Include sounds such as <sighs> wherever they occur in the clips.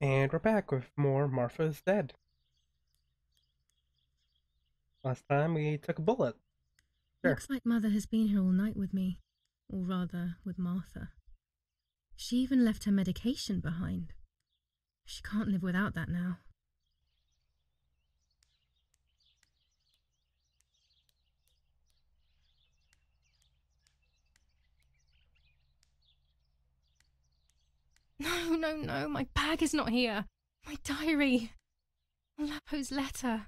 And we're back with more Martha's Dead. Last time we took a bullet. Sure. Looks like Mother has been here all night with me, or rather, with Martha. She even left her medication behind. She can't live without that now. No, no, no, my bag is not here. My diary. Lapo's letter.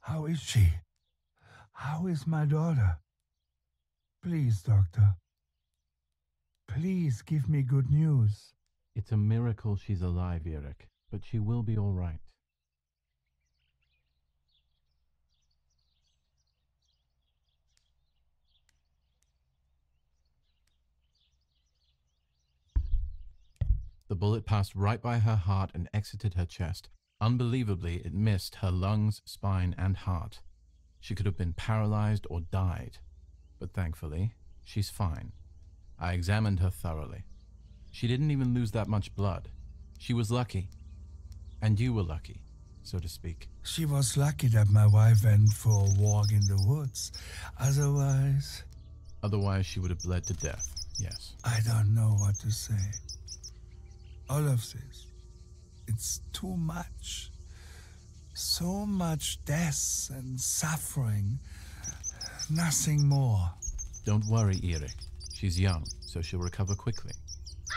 How is she? How is my daughter? Please, doctor. Please give me good news. It's a miracle she's alive, Eric, but she will be all right. The bullet passed right by her heart and exited her chest. Unbelievably, it missed her lungs, spine, and heart. She could have been paralyzed or died. But thankfully, she's fine. I examined her thoroughly. She didn't even lose that much blood. She was lucky. And you were lucky, so to speak. She was lucky that my wife went for a walk in the woods. Otherwise, Otherwise, she would have bled to death, yes. I don't know what to say. All of this, it's too much. So much death and suffering. Nothing more. Don't worry, Eric. She's young, so she'll recover quickly.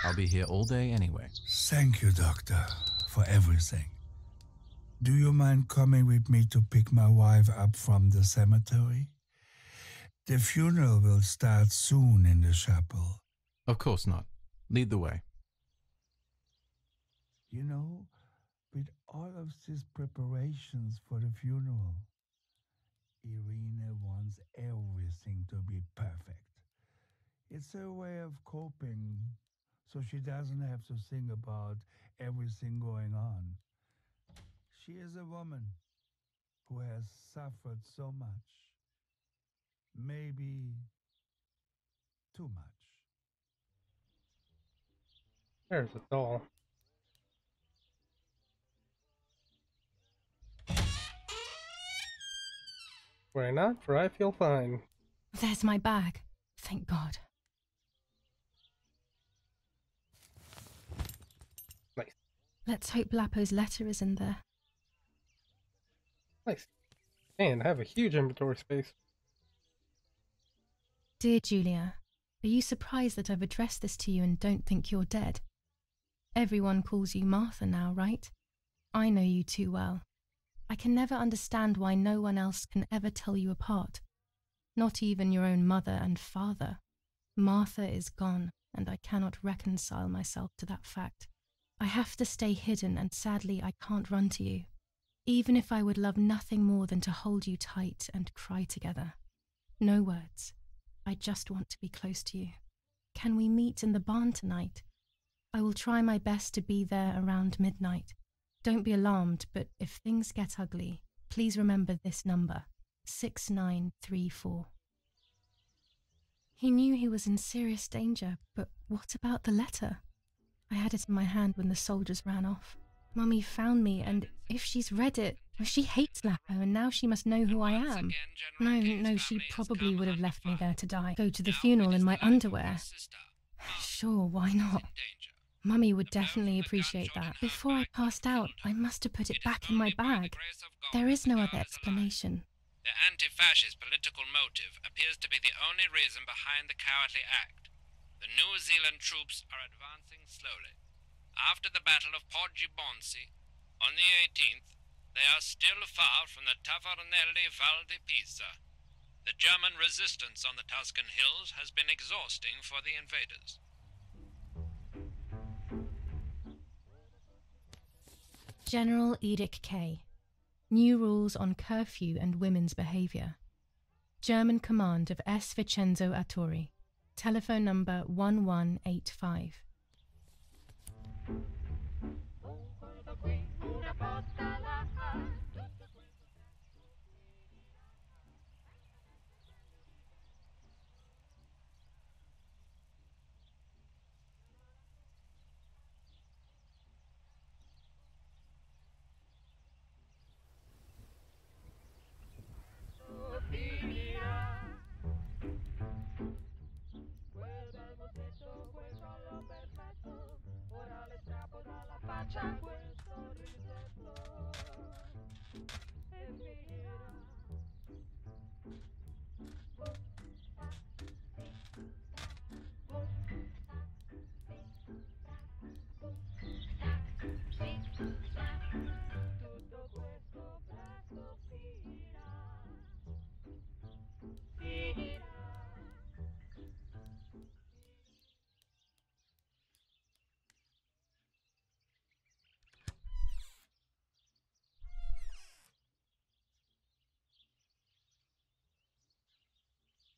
I'll be here all day anyway. Thank you, Doctor, for everything. Do you mind coming with me to pick my wife up from the cemetery? The funeral will start soon in the chapel. Of course not. Lead the way. You know, with all of these preparations for the funeral, Irina wants everything to be perfect. It's her way of coping, so she doesn't have to think about everything going on. She is a woman who has suffered so much. Maybe too much. There's a doll. Why not? For I feel fine. There's my bag. Thank God. Nice. Let's hope Lapo's letter is in there. Nice. And I have a huge inventory space. Dear Julia, are you surprised that I've addressed this to you and don't think you're dead? Everyone calls you Martha now, right? I know you too well. I can never understand why no one else can ever tell you apart. Not even your own mother and father. Martha is gone, and I cannot reconcile myself to that fact. I have to stay hidden, and sadly, I can't run to you. Even if I would love nothing more than to hold you tight and cry together. No words. I just want to be close to you. Can we meet in the barn tonight? I will try my best to be there around midnight. Don't be alarmed, but if things get ugly, please remember this number 6934. He knew he was in serious danger, but what about the letter? I had it in my hand when the soldiers ran off. Mummy found me, and if she's read it, she hates Lapo, and now she must know who I am. No, no, she probably would have left me there to die. Go to the funeral in my underwear. <sighs> Sure, why not? Mummy would definitely appreciate that. Before I passed out, I must have put it back in my bag. There is no other explanation. The anti fascist political motive appears to be the only reason behind the cowardly act. The New Zealand troops are advancing slowly. After the Battle of Poggibonsi, on the 18th, they are still far from the Tavarnelle Val di Pesa. The German resistance on the Tuscan hills has been exhausting for the invaders. General Edict K. New rules on curfew and women's behavior. German command of S. Vincenzo Attori. Telephone number 1185.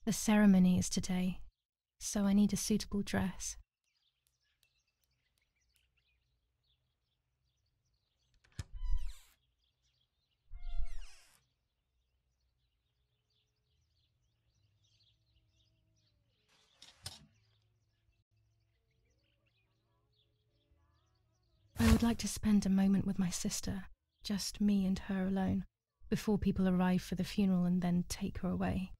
The ceremony is today, so I need a suitable dress. I would like to spend a moment with my sister, just me and her alone, before people arrive for the funeral and then take her away.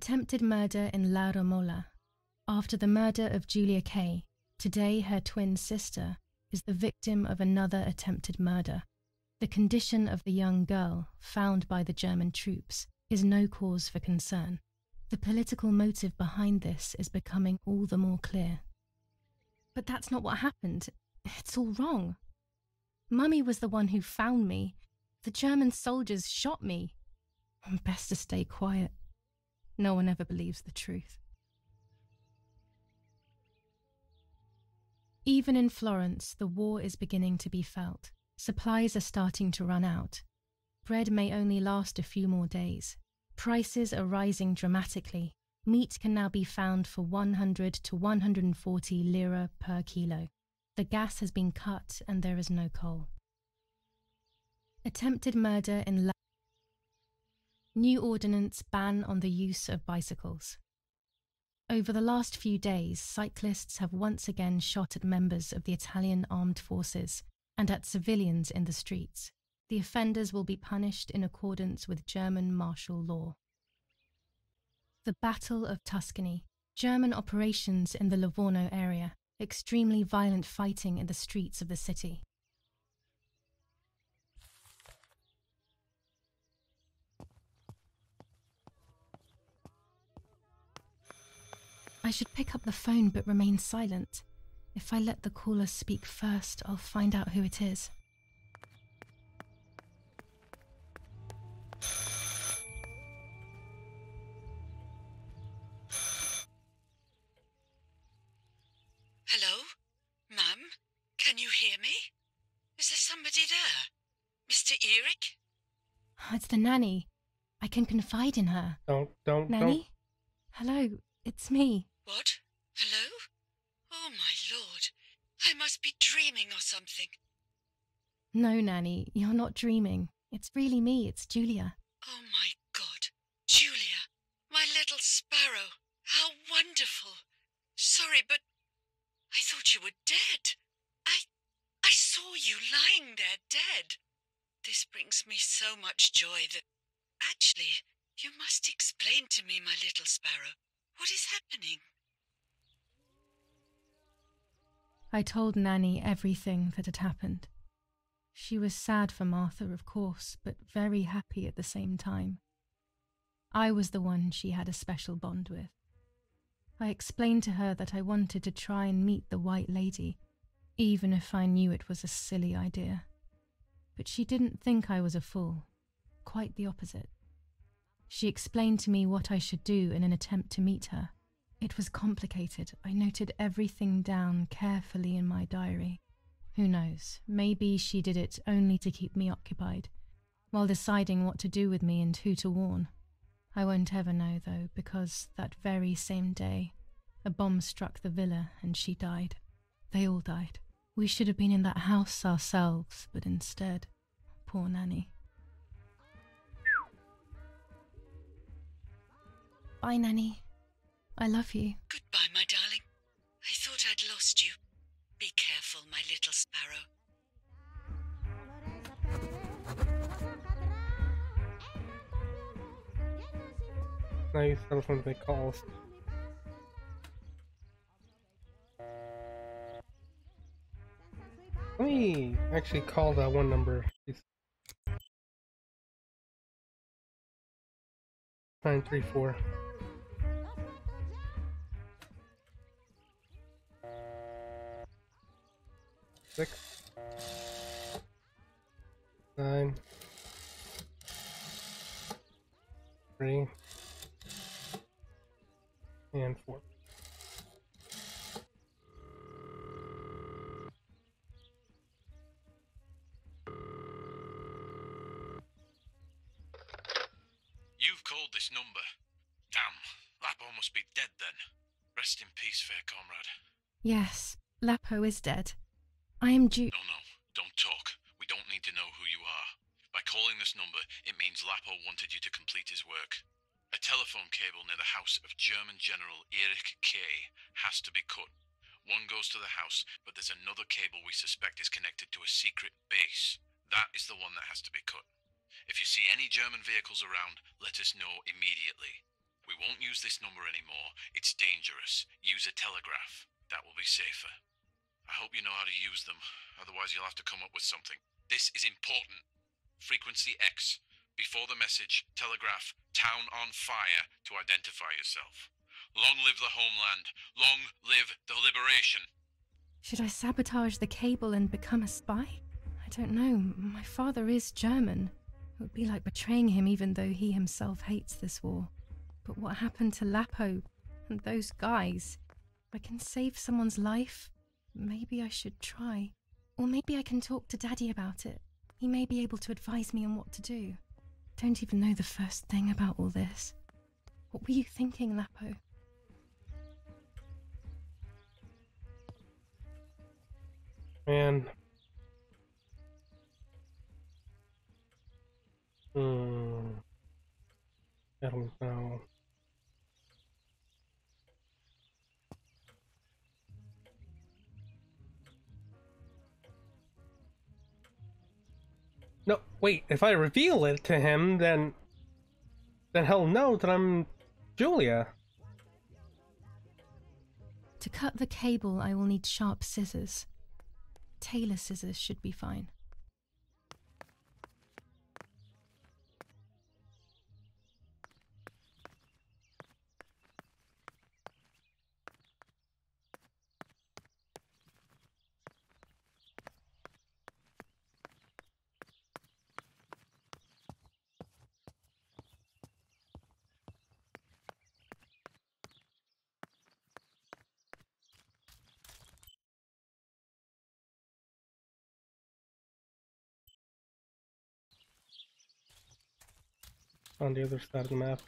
Attempted murder in La Romola. After the murder of Julia Kay, today her twin sister is the victim of another attempted murder. The condition of the young girl, found by the German troops, is no cause for concern. The political motive behind this is becoming all the more clear. But that's not what happened. It's all wrong. Mummy was the one who found me. The German soldiers shot me. Best to stay quiet. No one ever believes the truth. Even in Florence, the war is beginning to be felt. Supplies are starting to run out. Bread may only last a few more days. Prices are rising dramatically. Meat can now be found for 100 to 140 lira per kilo. The gas has been cut and there is no coal. Attempted murder in La New ordinance ban on the use of bicycles. Over the last few days, cyclists have once again shot at members of the Italian armed forces and at civilians in the streets. The offenders will be punished in accordance with German martial law. The Battle of Tuscany. German operations in the Livorno area. Extremely violent fighting in the streets of the city. I should pick up the phone but remain silent. If I let the caller speak first, I'll find out who it is. Hello? Mum? Can you hear me? Is there somebody there? Mr. Eric? Ah, it's the nanny. I can confide in her. Don't, don't, Nanny? Hello, it's me. What? Hello? Oh, my lord. I must be dreaming or something. No, Nanny, you're not dreaming. It's really me, it's Julia. Oh, my God. Julia, my little sparrow. How wonderful. Sorry, but I thought you were dead. I. I saw you lying there dead. This brings me so much joy that. Actually, you must explain to me, my little sparrow. What is happening? I told Nanny everything that had happened. She was sad for Martha, of course, but very happy at the same time. I was the one she had a special bond with. I explained to her that I wanted to try and meet the White Lady, even if I knew it was a silly idea. But she didn't think I was a fool, quite the opposite. She explained to me what I should do in an attempt to meet her. It was complicated. I noted everything down carefully in my diary. Who knows, maybe she did it only to keep me occupied, while deciding what to do with me and who to warn. I won't ever know, though, because that very same day, a bomb struck the villa and she died. They all died. We should have been in that house ourselves, but instead, poor Nanny. Bye, Nanny. I love you. Goodbye, my darling. I thought I'd lost you. Be careful, my little sparrow. Nice telephone they calls. Let me actually call that one number. Nine three four. Six. Nine. Three. And four. You've called this number. Damn, Lapo must be dead then. Rest in peace, fair comrade. Yes, Lapo is dead. I am due. No, no, don't talk. We don't need to know who you are. By calling this number, it means Lapo wanted you to complete his work. A telephone cable near the house of German General Erich K. has to be cut. One goes to the house, but there's another cable we suspect is connected to a secret base. That is the one that has to be cut. If you see any German vehicles around, let us know immediately. We won't use this number anymore. It's dangerous. Use a telegraph. That will be safer. I hope you know how to use them, otherwise, you'll have to come up with something. This is important. Frequency X. Before the message, telegraph town on fire to identify yourself. Long live the homeland. Long live the liberation. Should I sabotage the cable and become a spy? I don't know. My father is German. It would be like betraying him even though he himself hates this war. But what happened to Lapo and those guys? I can save someone's life, maybe I should try. Or maybe I can talk to Daddy about it. He may be able to advise me on what to do. Don't even know the first thing about all this. What were you thinking, Lapo? Man. Hmm. I don't know. No, wait, if I reveal it to him, then... Then he'll know that I'm Julia. To cut the cable, I will need sharp scissors. Tailor scissors should be fine. On the other side of the map.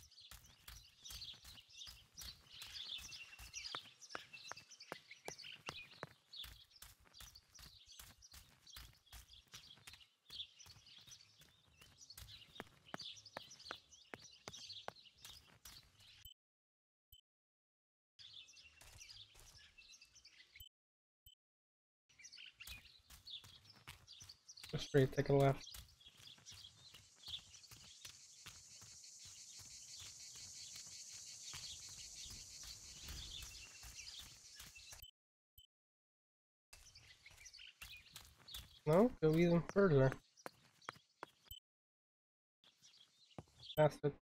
Just straight take a left. No, go even further. Past it.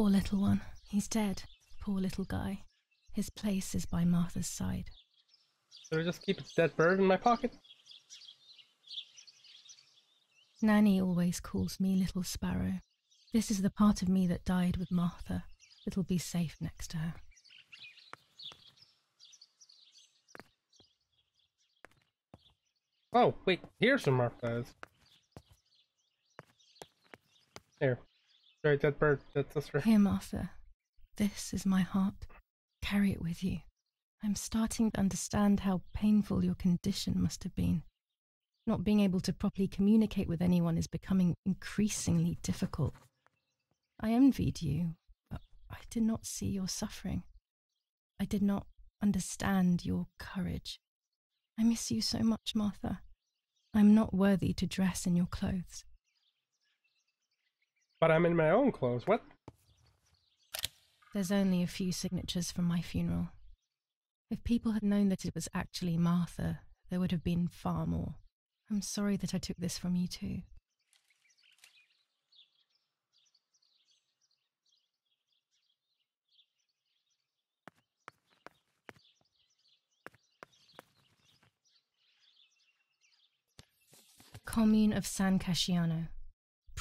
Poor little one. He's dead. Poor little guy. His place is by Martha's side. Should I just keep a dead bird in my pocket? Nanny always calls me Little Sparrow. This is the part of me that died with Martha. It'll be safe next to her. Oh, wait, here's some Martha's. Here. Sorry, dead bird, dead sister. Here, Martha. This is my heart. Carry it with you. I'm starting to understand how painful your condition must have been. Not being able to properly communicate with anyone is becoming increasingly difficult. I envied you, but I did not see your suffering. I did not understand your courage. I miss you so much, Martha. I'm not worthy to dress in your clothes. But I'm in my own clothes. What? There's only a few signatures from my funeral. If people had known that it was actually Martha, there would have been far more. I'm sorry that I took this from you too. Commune of San Casciano,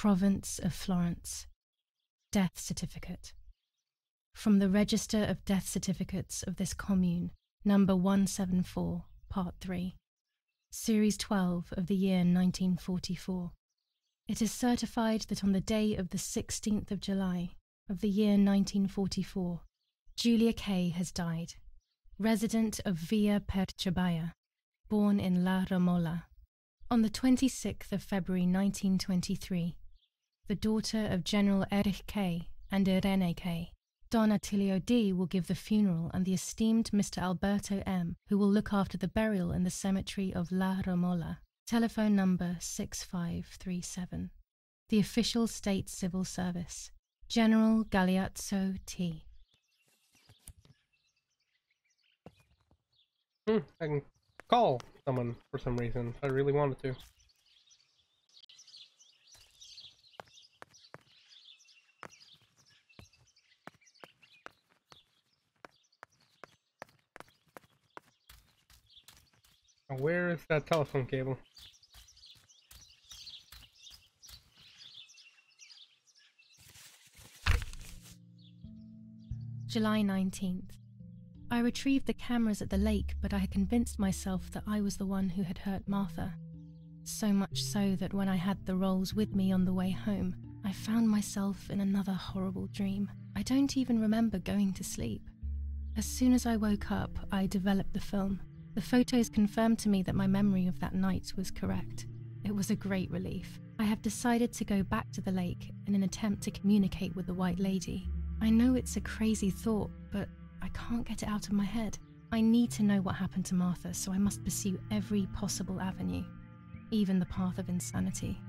Province of Florence. Death certificate. From the Register of Death Certificates of this commune, number 174, part 3, series 12 of the year 1944. It is certified that on the day of the 16th of July of the year 1944, Julia Kay has died, resident of Via Perciabaya, born in La Romola. On the 26th of February 1923, the daughter of General Erich K. and Irene K. Don Attilio D will give the funeral and the esteemed Mr. Alberto M, who will look after the burial in the cemetery of La Romola. Telephone number 6537. The official state civil service. General Galeazzo T. Hmm, I can call someone for some reason. I really wanted to. Where is that telephone cable? July 19th. I retrieved the cameras at the lake, but I had convinced myself that I was the one who had hurt Martha. So much so that when I had the rolls with me on the way home, I found myself in another horrible dream. I don't even remember going to sleep. As soon as I woke up, I developed the film. The photos confirmed to me that my memory of that night was correct. It was a great relief. I have decided to go back to the lake in an attempt to communicate with the White Lady. I know it's a crazy thought, but I can't get it out of my head. I need to know what happened to Martha, so I must pursue every possible avenue, even the path of insanity.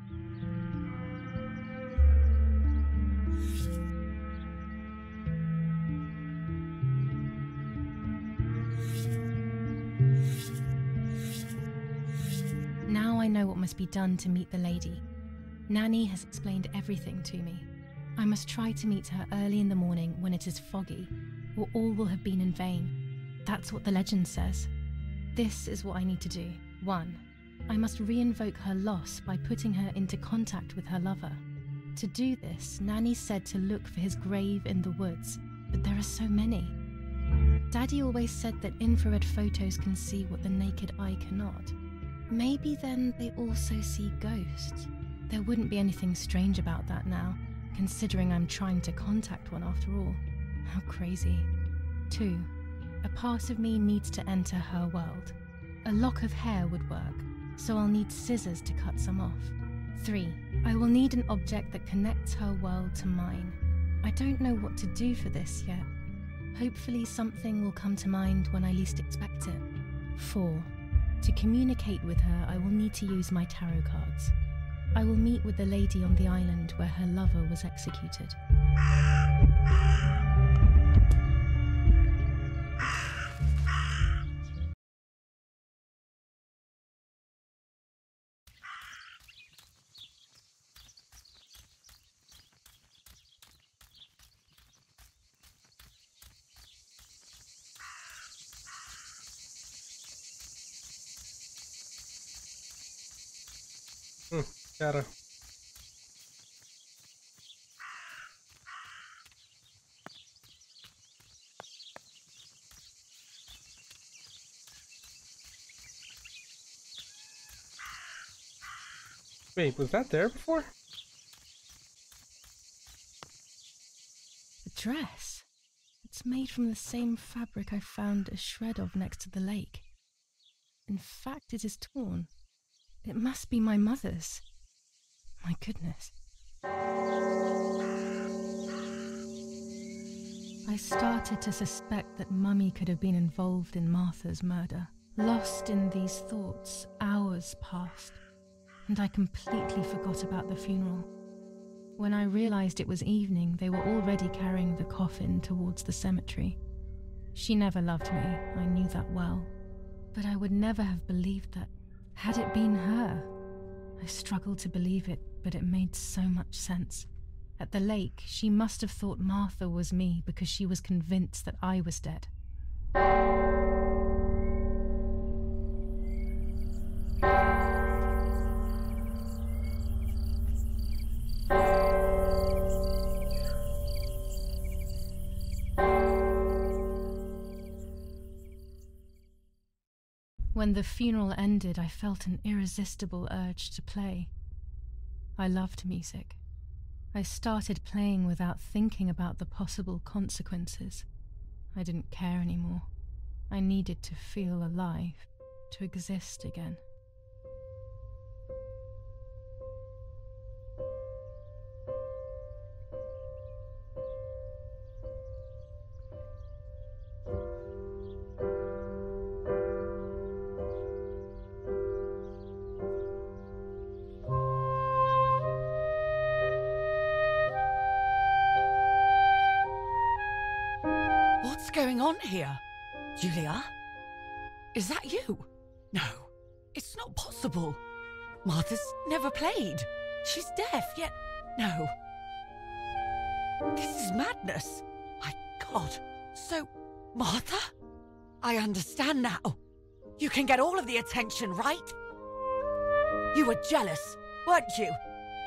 Must be done to meet the lady. Nanny has explained everything to me. I must try to meet her early in the morning when it is foggy, or all will have been in vain. That's what the legend says. This is what I need to do. 1. I must reinvoke her loss by putting her into contact with her lover. To do this, Nanny said to look for his grave in the woods, but there are so many. Daddy always said that infrared photos can see what the naked eye cannot. Maybe then they also see ghosts. There wouldn't be anything strange about that now, considering I'm trying to contact one after all. How crazy. 2. A part of me needs to enter her world. A lock of hair would work, so I'll need scissors to cut some off. 3. I will need an object that connects her world to mine. I don't know what to do for this yet. Hopefully, something will come to mind when I least expect it. 4. To communicate with her, I will need to use my tarot cards. I will meet with the lady on the island where her lover was executed. Gotta. Wait, was that there before? The dress. It's made from the same fabric I found a shred of next to the lake. In fact, it is torn. It must be my mother's. My goodness. I started to suspect that Mummy could have been involved in Martha's murder. Lost in these thoughts, hours passed, and I completely forgot about the funeral. When I realized it was evening, they were already carrying the coffin towards the cemetery. She never loved me, I knew that well. But I would never have believed that, had it been her. I struggled to believe it, but it made so much sense. At the lake, she must have thought Martha was me because she was convinced that I was dead. When the funeral ended, I felt an irresistible urge to play. I loved music. I started playing without thinking about the possible consequences. I didn't care anymore. I needed to feel alive, to exist again. Here? Julia? Is that you? No, it's not possible. Martha's never played. She's deaf, yet. No. This is madness. My God. So, Martha? I understand now. You can get all of the attention, right? You were jealous, weren't you?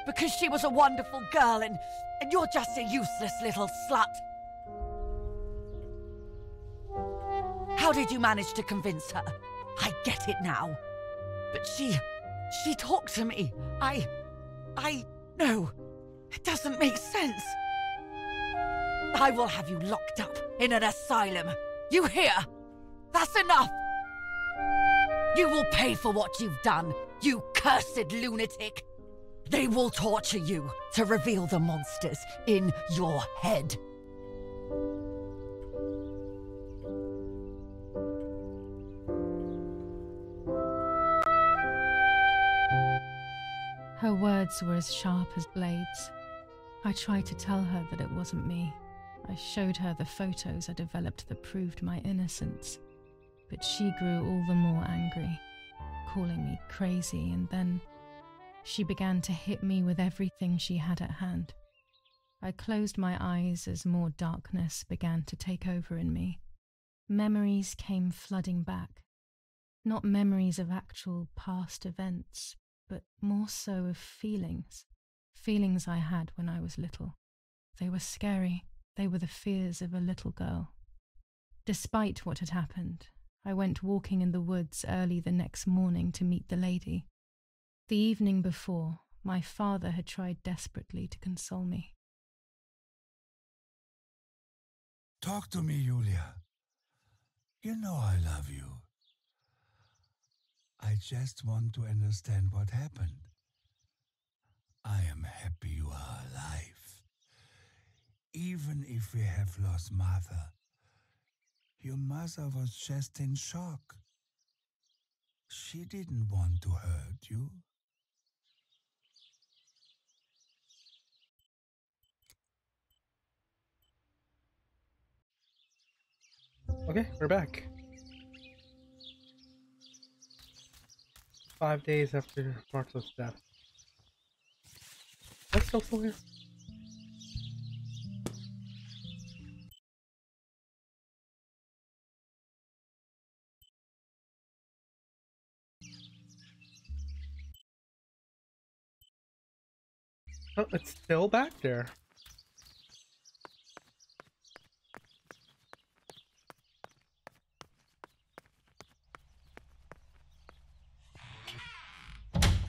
Because she was a wonderful girl and, and you're just a useless little slut. How did you manage to convince her? I get it now. But she. she talked to me. I. I. No. It doesn't make sense. I will have you locked up in an asylum. You hear? That's enough! You will pay for what you've done, you cursed lunatic! They will torture you to reveal the monsters in your head. Words were as sharp as blades. I tried to tell her that it wasn't me. I showed her the photos I developed that proved my innocence. But she grew all the more angry, calling me crazy, and then she began to hit me with everything she had at hand. I closed my eyes as more darkness began to take over in me. Memories came flooding back. Not memories of actual past events, but more so of feelings. Feelings I had when I was little. They were scary. They were the fears of a little girl. Despite what had happened, I went walking in the woods early the next morning to meet the lady. The evening before, my father had tried desperately to console me. Talk to me, Julia. You know I love you. I just want to understand what happened. I am happy you are alive. Even if we have lost Martha, your mother was just in shock. She didn't want to hurt you. Okay, we're back. Five days after Martha's death. That's still still here? Oh, it's still back there.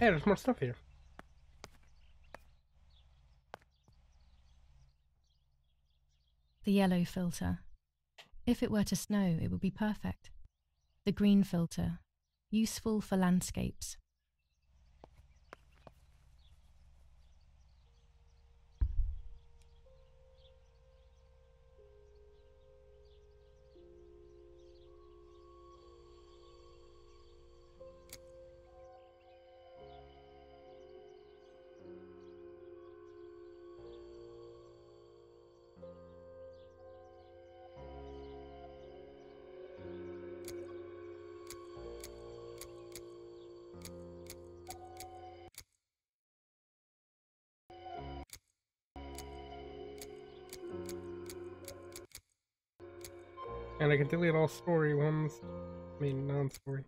Hey, there's more stuff here. The yellow filter. If it were to snow, it would be perfect. The green filter. Useful for landscapes. And I can delete all story ones. I mean, non-story.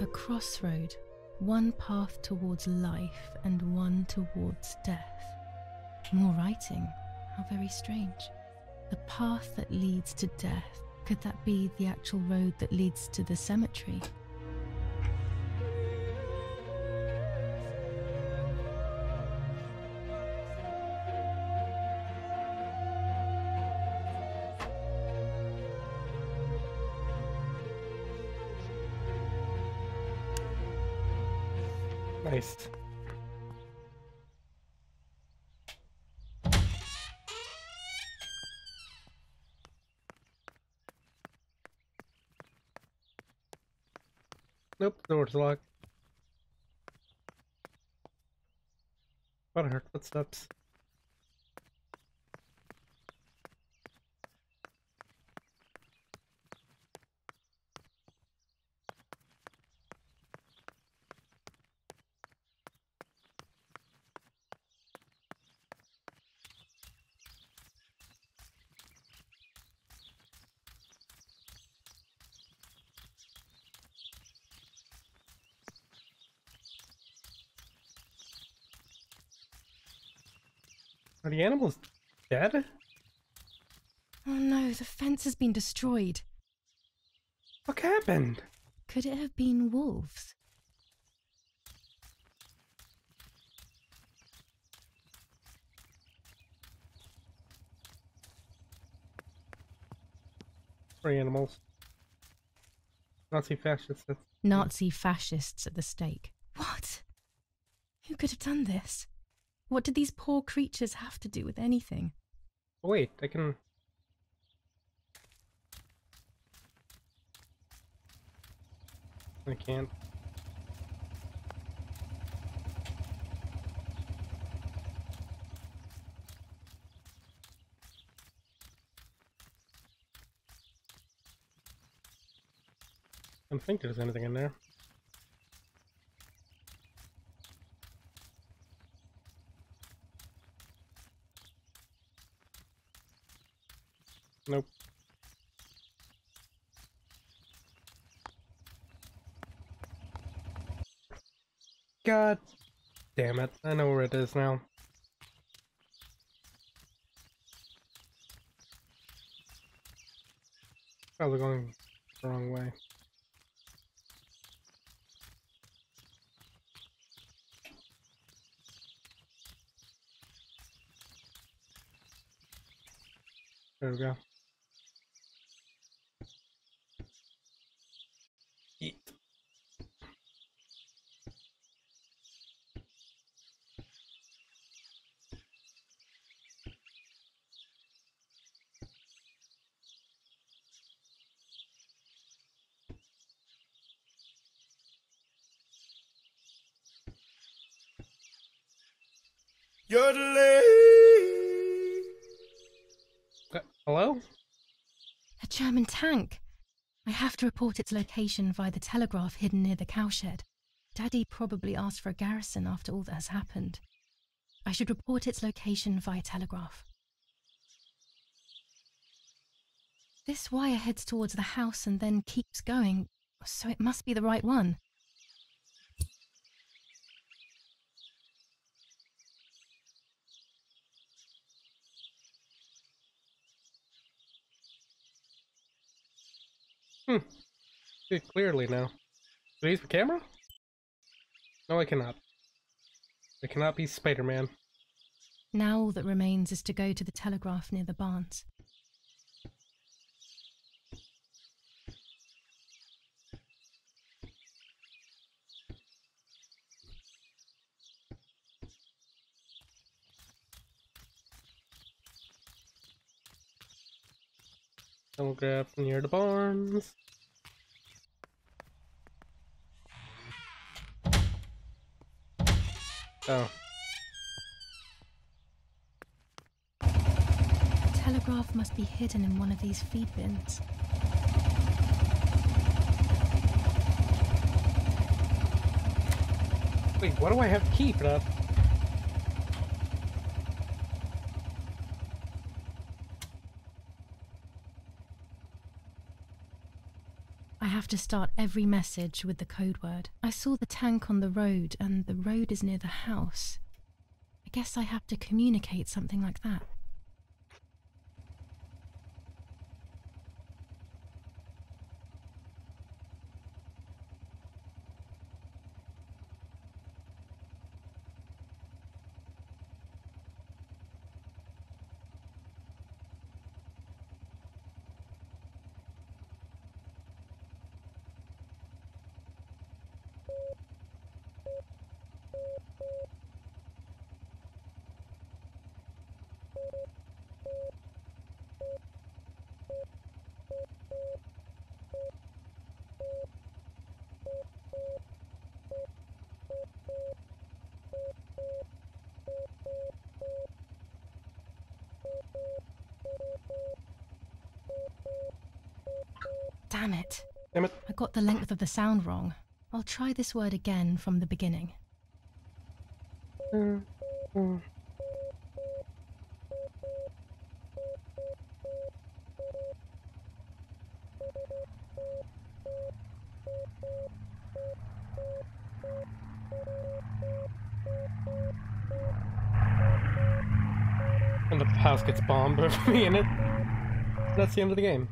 A crossroad, one path towards life and one towards death. More writing, how very strange. The path that leads to death, could that be the actual road that leads to the cemetery? Nice. Nope, door's locked. I heard footsteps. Are the animals dead? Oh no, the fence has been destroyed. What happened? Could it have been wolves? Free animals. Nazi fascists. Nazi fascists at the stake. What? Who could have done this? What did these poor creatures have to do with anything? Oh, wait, I can. I can't. I don't think there's anything in there. Nope. God damn it. I know where it is now. Probably going the wrong way. There we go. Yodeling, Hello? A German tank! I have to report its location via the telegraph hidden near the cowshed. Daddy probably asked for a garrison after all that has happened. I should report its location via telegraph. This wire heads towards the house and then keeps going, so it must be the right one. Hmm. See it clearly now. Can I use the camera? No, I cannot. I cannot be Spider-Man. Now all that remains is to go to the telegraph near the barns. Telegraph near the barns. Oh. The telegraph must be hidden in one of these feed bins. Wait, what do I have to keep it up? I have to start every message with the code word. I saw the tank on the road, and the road is near the house. I guess I have to communicate something like that. Damn it. Damn it. I got the length of the sound wrong. I'll try this word again from the beginning. Mm, mm. And the house gets bombed <laughs> with me in it. That's the end of the game.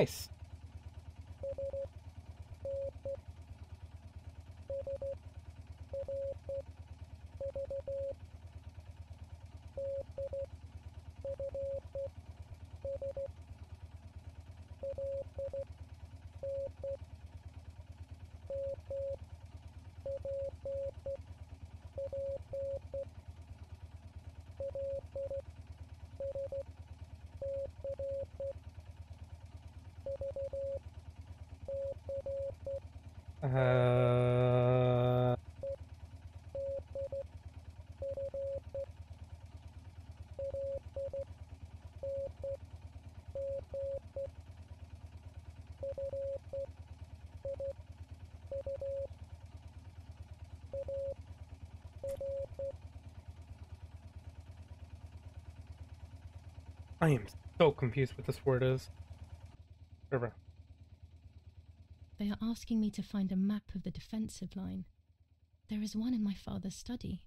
Nice. I am so confused what this word is. Whatever. They are asking me to find a map of the defensive line. There is one in my father's study.